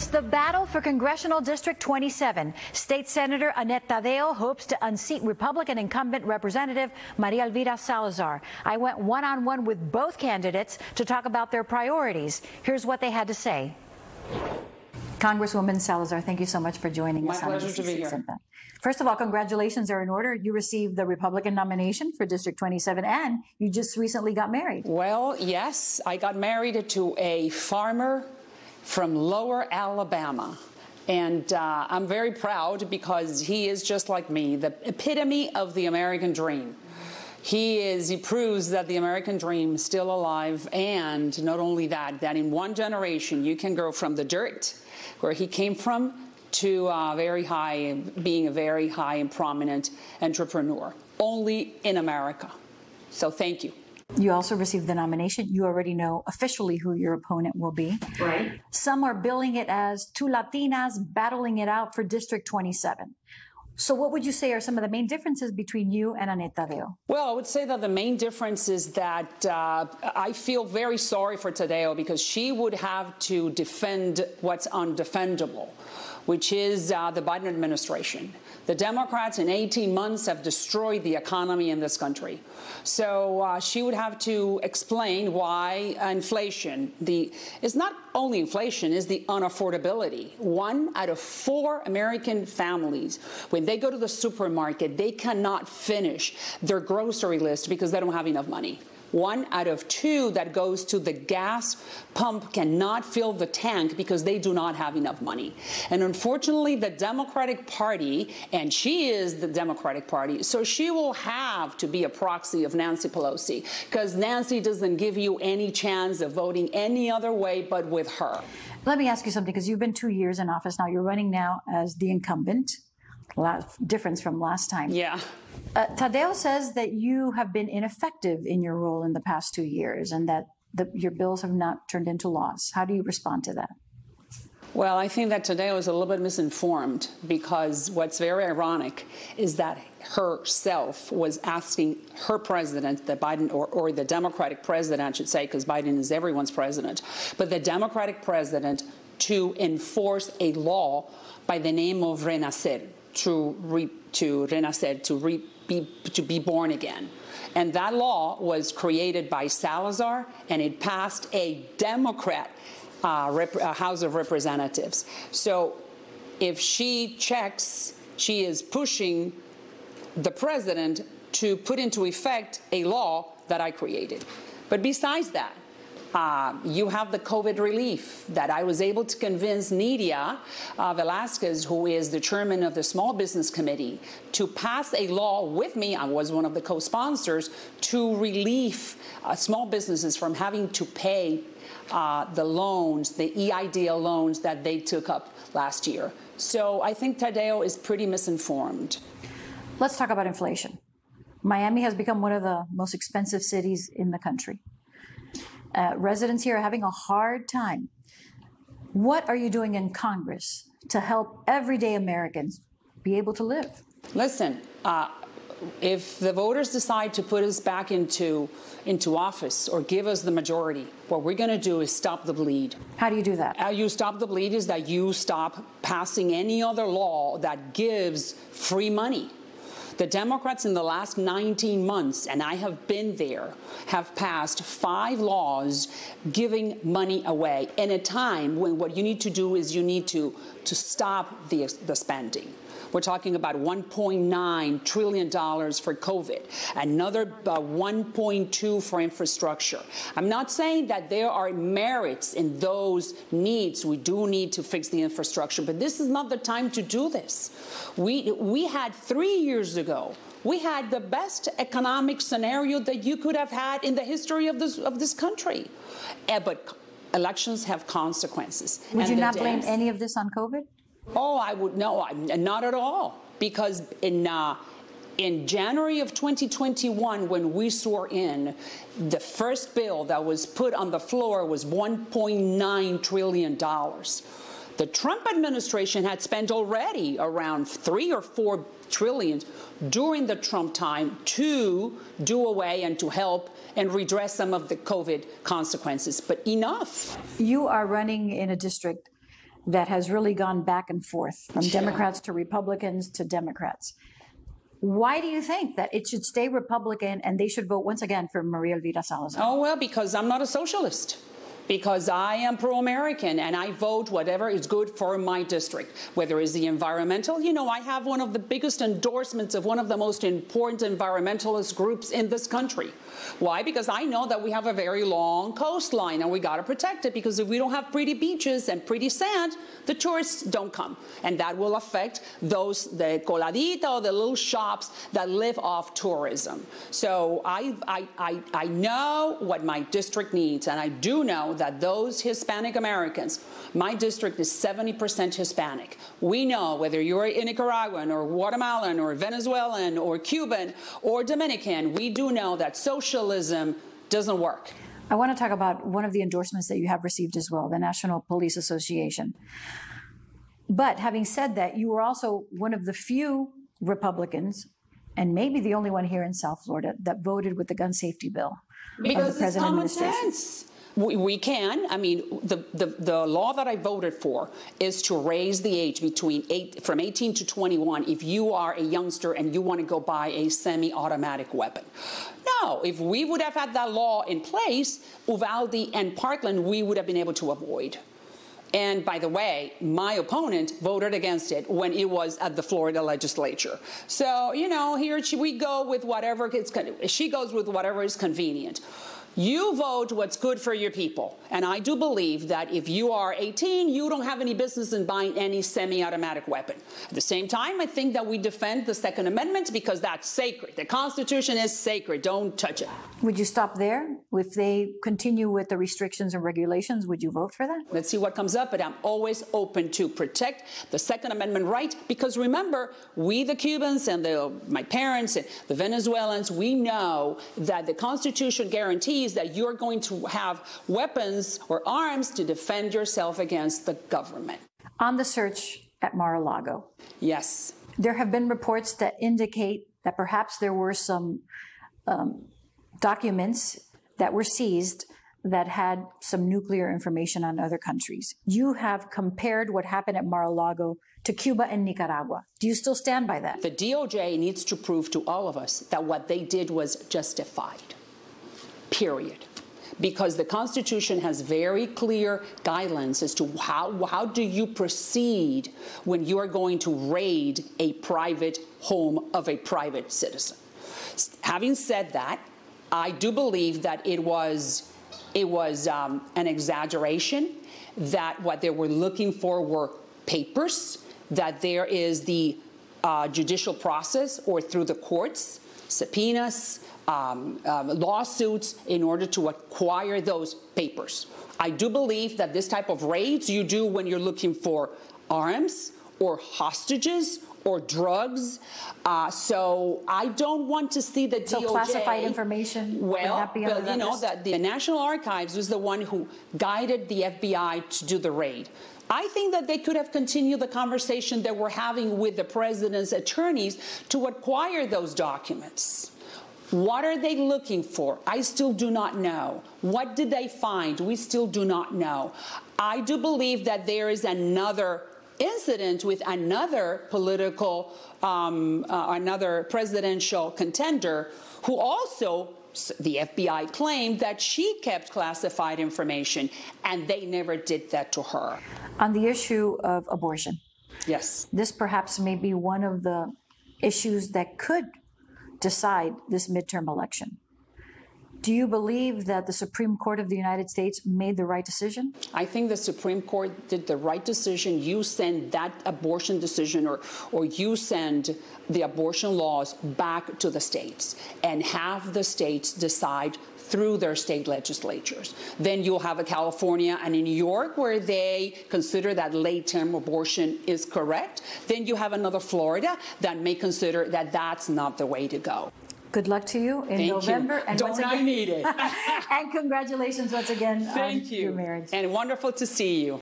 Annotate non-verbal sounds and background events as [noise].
It's the battle for Congressional District 27. State Senator Annette Taddeo hopes to unseat Republican incumbent Representative Maria Elvira Salazar. I went one on one with both candidates to talk about their priorities. Here's what they had to say. Congresswoman Salazar, thank you so much for joining My us. My pleasure to be here. First of all, congratulations are in order. You received the Republican nomination for District 27 and you just recently got married. Well, yes, I got married to a farmer from lower Alabama. And uh, I'm very proud because he is just like me, the epitome of the American dream. He is, he proves that the American dream is still alive. And not only that, that in one generation, you can go from the dirt where he came from to uh, very high, being a very high and prominent entrepreneur, only in America. So thank you. You also received the nomination. You already know officially who your opponent will be. Right. Some are billing it as two Latinas battling it out for District 27. So, what would you say are some of the main differences between you and Annette Taddeo? Well, I would say that the main difference is that uh, I feel very sorry for Taddeo because she would have to defend what's undefendable, which is uh, the Biden administration. The Democrats in 18 months have destroyed the economy in this country. So uh, she would have to explain why inflation, the is not only inflation, is the unaffordability. One out of four American families, when they go to the supermarket, they cannot finish their grocery list because they don't have enough money. One out of two that goes to the gas pump cannot fill the tank because they do not have enough money. And unfortunately, the Democratic Party, and she is the Democratic Party, so she will have to be a proxy of Nancy Pelosi because Nancy doesn't give you any chance of voting any other way but with her. Let me ask you something because you've been two years in office now. You're running now as the incumbent. difference from last time. Yeah. Uh, Taddeo says that you have been ineffective in your role in the past two years and that the, your bills have not turned into laws. How do you respond to that? Well, I think that Taddeo is a little bit misinformed because what's very ironic is that herself was asking her president, the Biden, or, or the Democratic president, I should say, because Biden is everyone's president, but the Democratic president to enforce a law by the name of Renacer, to, re, to Renacer, to, re, be, to be born again. And that law was created by Salazar, and it passed a Democrat uh, rep, uh, House of Representatives. So if she checks, she is pushing the president to put into effect a law that I created. But besides that, uh, you have the COVID relief that I was able to convince Nydia uh, Velázquez, who is the chairman of the Small Business Committee, to pass a law with me. I was one of the co sponsors to relieve uh, small businesses from having to pay uh, the loans, the EIDL loans that they took up last year. So I think Taddeo is pretty misinformed. Let's talk about inflation. Miami has become one of the most expensive cities in the country. Uh, residents here are having a hard time. What are you doing in Congress to help everyday Americans be able to live? Listen, uh, if the voters decide to put us back into into office or give us the majority, what we're going to do is stop the bleed. How do you do that? How you stop the bleed is that you stop passing any other law that gives free money. The Democrats in the last 19 months, and I have been there, have passed five laws giving money away in a time when what you need to do is you need to, to stop the, the spending. We're talking about $1.9 trillion for COVID, another uh, 1.2 for infrastructure. I'm not saying that there are merits in those needs. We do need to fix the infrastructure, but this is not the time to do this. We, we had three years ago we had the best economic scenario that you could have had in the history of this of this country. Uh, but elections have consequences. Would you not blame any of this on COVID? Oh, I would no, not at all. Because in uh, in January of 2021, when we swore in, the first bill that was put on the floor was 1.9 trillion dollars. The Trump administration had spent already around three or four trillion during the Trump time to do away and to help and redress some of the COVID consequences. But enough. You are running in a district that has really gone back and forth from. Democrats to Republicans to Democrats. Why do you think that it should stay Republican and they should vote once again for Maria Elvira Salazar? Oh, well, because I'm not a socialist. Because I am pro American and I vote whatever is good for my district, whether it's the environmental. You know, I have one of the biggest endorsements of one of the most important environmentalist groups in this country. Why? Because I know that we have a very long coastline and we got to protect it because if we don't have pretty beaches and pretty sand, the tourists don't come. And that will affect those, the coladita or the little shops that live off tourism. So I, I, I, I know what my district needs, and I do know that those Hispanic Americans, my district is 70% Hispanic. We know whether you're a Nicaraguan or Guatemalan or Venezuelan or Cuban or Dominican, we do know that socialism doesn't work. I want to talk about one of the endorsements that you have received as well, the National Police Association. But having said that, you were also one of the few Republicans, and maybe the only one here in South Florida, that voted with the gun safety bill of Because the it's common sense. We, we can. I mean, the, the, the law that I voted for is to raise the age between eight, from 18 to 21 if you are a youngster and you want to go buy a semi-automatic weapon. No, if we would have had that law in place, Uvalde and Parkland, we would have been able to avoid. And by the way, my opponent voted against it when it was at the Florida legislature. So, you know, here she, we go with whatever it's, she goes with whatever is convenient. You vote what's good for your people. And I do believe that if you are 18, you don't have any business in buying any semi automatic weapon. At the same time, I think that we defend the Second Amendment because that's sacred. The Constitution is sacred. Don't touch it. Would you stop there? If they continue with the restrictions and regulations, would you vote for that? Let's see what comes up, but I'm always open to protect the Second Amendment right because remember, we the Cubans and the, my parents and the Venezuelans, we know that the Constitution guarantees that you're going to have weapons or arms to defend yourself against the government. On the search at Mar-a-Lago, Yes. there have been reports that indicate that perhaps there were some um, documents that were seized that had some nuclear information on other countries. You have compared what happened at Mar-a-Lago to Cuba and Nicaragua. Do you still stand by that? The DOJ needs to prove to all of us that what they did was justified. Period. Because the Constitution has very clear guidelines as to how, how do you proceed when you are going to raid a private home of a private citizen. Having said that, I do believe that it was it was um, an exaggeration. That what they were looking for were papers. That there is the uh, judicial process or through the courts, subpoenas, um, um, lawsuits in order to acquire those papers. I do believe that this type of raids you do when you're looking for arms or hostages or drugs. Uh, so I don't want to see the So DOJ. classified information Well, be well, you know that the National Archives was the one who guided the FBI to do the raid. I think that they could have continued the conversation that we're having with the president's attorneys to acquire those documents. What are they looking for? I still do not know. What did they find? We still do not know. I do believe that there is another incident with another political, um, uh, another presidential contender who also the FBI claimed that she kept classified information, and they never did that to her. On the issue of abortion, Yes. this perhaps may be one of the issues that could decide this midterm election. Do you believe that the Supreme Court of the United States made the right decision? I think the Supreme Court did the right decision. You send that abortion decision or, or you send the abortion laws back to the states and have the states decide through their state legislatures. Then you'll have a California and a New York where they consider that late term abortion is correct. Then you have another Florida that may consider that that's not the way to go. Good luck to you in Thank November. you. And Don't once I need it? [laughs] and congratulations once again Thank on you. your marriage. And wonderful to see you.